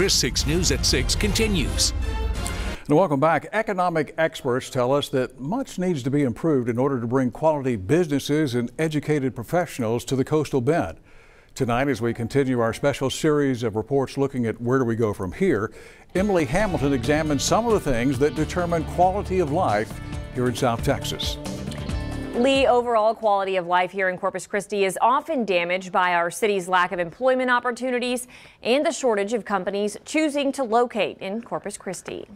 KRIS 6 News at 6 continues. And welcome back. Economic experts tell us that much needs to be improved in order to bring quality businesses and educated professionals to the coastal bend. Tonight, as we continue our special series of reports looking at where do we go from here, Emily Hamilton examines some of the things that determine quality of life here in South Texas. Lee, overall quality of life here in Corpus Christi is often damaged by our city's lack of employment opportunities and the shortage of companies choosing to locate in Corpus Christi.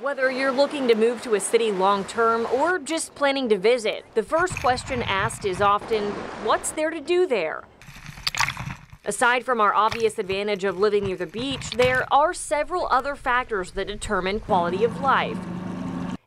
Whether you're looking to move to a city long term or just planning to visit, the first question asked is often, what's there to do there? Aside from our obvious advantage of living near the beach, there are several other factors that determine quality of life.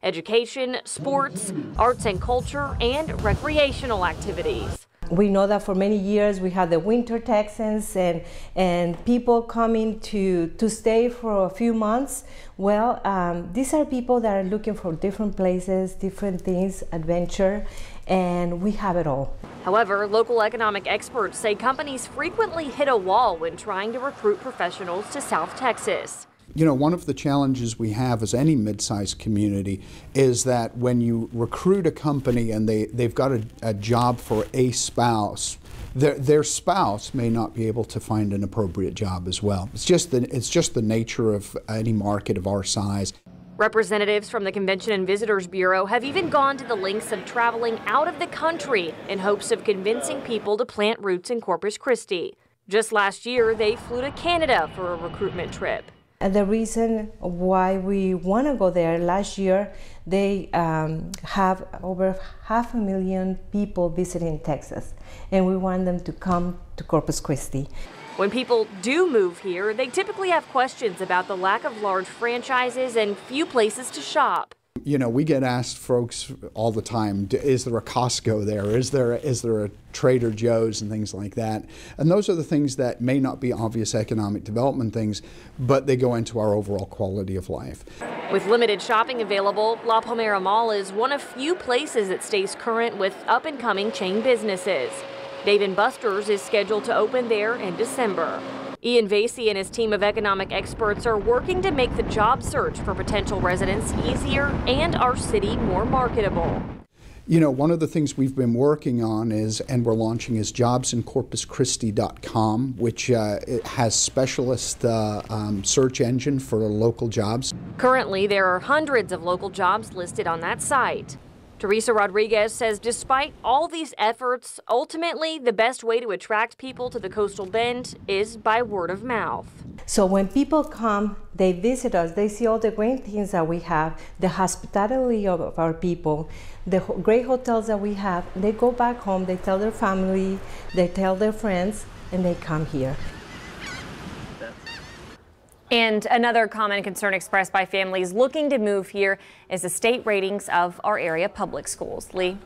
Education, sports, arts and culture, and recreational activities we know that for many years we had the winter Texans and and people coming to to stay for a few months. Well, um, these are people that are looking for different places, different things, adventure, and we have it all. However, local economic experts say companies frequently hit a wall when trying to recruit professionals to South Texas. You know, one of the challenges we have as any mid-sized community is that when you recruit a company and they, they've got a, a job for a spouse, their, their spouse may not be able to find an appropriate job as well. It's just the, it's just the nature of any market of our size. Representatives from the Convention and Visitors Bureau have even gone to the lengths of traveling out of the country in hopes of convincing people to plant roots in Corpus Christi. Just last year, they flew to Canada for a recruitment trip. And the reason why we want to go there last year, they um, have over half a million people visiting Texas, and we want them to come to Corpus Christi. When people do move here, they typically have questions about the lack of large franchises and few places to shop you know, we get asked folks all the time, is there a Costco there? Is there, is there a Trader Joe's and things like that? And those are the things that may not be obvious economic development things, but they go into our overall quality of life. With limited shopping available, La Palmera Mall is one of few places that stays current with up and coming chain businesses. Dave & Buster's is scheduled to open there in December. Iain Vasey and his team of economic experts are working to make the job search for potential residents easier and our city more marketable. You know, one of the things we've been working on is, and we're launching, is jobsincorpuschristi.com, which uh, has specialist uh, um, search engine for local jobs. Currently, there are hundreds of local jobs listed on that site. Teresa Rodriguez says despite all these efforts, ultimately the best way to attract people to the coastal bend is by word of mouth. So when people come, they visit us, they see all the great things that we have, the hospitality of our people, the great hotels that we have. They go back home, they tell their family, they tell their friends, and they come here. And another common concern expressed by families looking to move here is the state ratings of our area public schools. Lee?